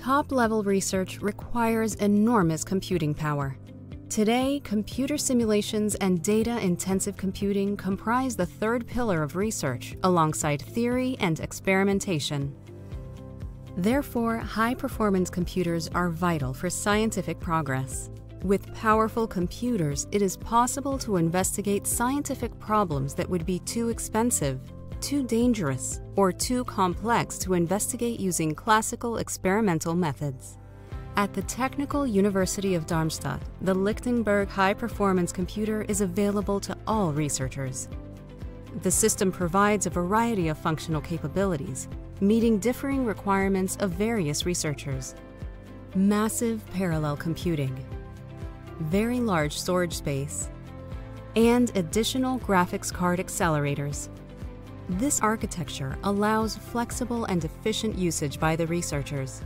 Top-level research requires enormous computing power. Today, computer simulations and data-intensive computing comprise the third pillar of research alongside theory and experimentation. Therefore, high-performance computers are vital for scientific progress. With powerful computers, it is possible to investigate scientific problems that would be too expensive, too dangerous, or too complex to investigate using classical experimental methods. At the Technical University of Darmstadt, the Lichtenberg High Performance Computer is available to all researchers. The system provides a variety of functional capabilities, meeting differing requirements of various researchers. Massive parallel computing, very large storage space, and additional graphics card accelerators. This architecture allows flexible and efficient usage by the researchers.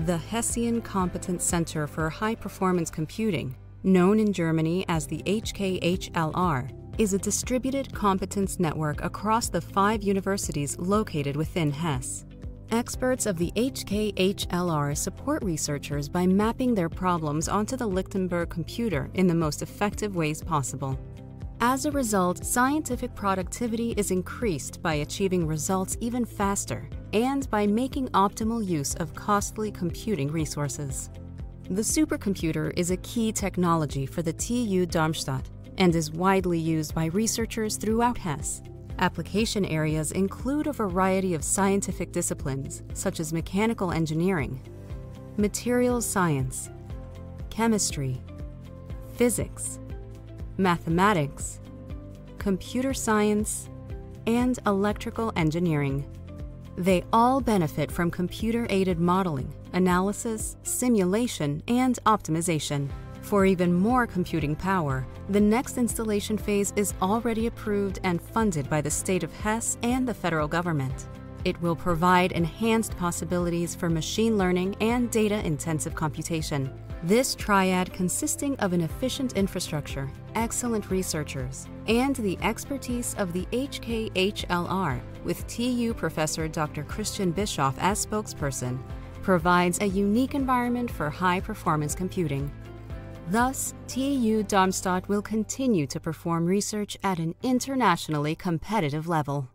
The Hessian Competence Center for High Performance Computing, known in Germany as the HKHLR, is a distributed competence network across the five universities located within Hesse. Experts of the HKHLR support researchers by mapping their problems onto the Lichtenberg computer in the most effective ways possible. As a result, scientific productivity is increased by achieving results even faster and by making optimal use of costly computing resources. The supercomputer is a key technology for the TU Darmstadt and is widely used by researchers throughout Hesse. Application areas include a variety of scientific disciplines, such as mechanical engineering, materials science, chemistry, physics, mathematics, computer science, and electrical engineering. They all benefit from computer-aided modeling, analysis, simulation, and optimization. For even more computing power, the next installation phase is already approved and funded by the state of Hesse and the federal government. It will provide enhanced possibilities for machine learning and data-intensive computation. This triad consisting of an efficient infrastructure, excellent researchers, and the expertise of the HKHLR with TU Professor Dr. Christian Bischof as spokesperson provides a unique environment for high-performance computing. Thus, TU Darmstadt will continue to perform research at an internationally competitive level.